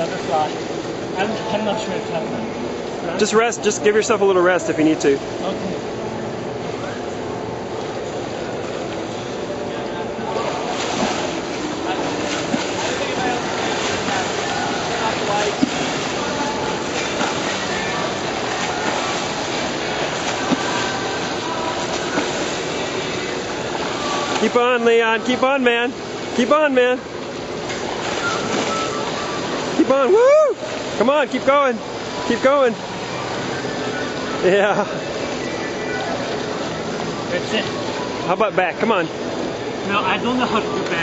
butterfly. I'm, I'm not sure if I'm. Just rest. Just give yourself a little rest if you need to. Okay. Keep on, Leon. Keep on, man. Keep on, man. Keep on. Woo! Come on, keep going. Keep going. Yeah. That's it. How about back? Come on. No, I don't know how to do that.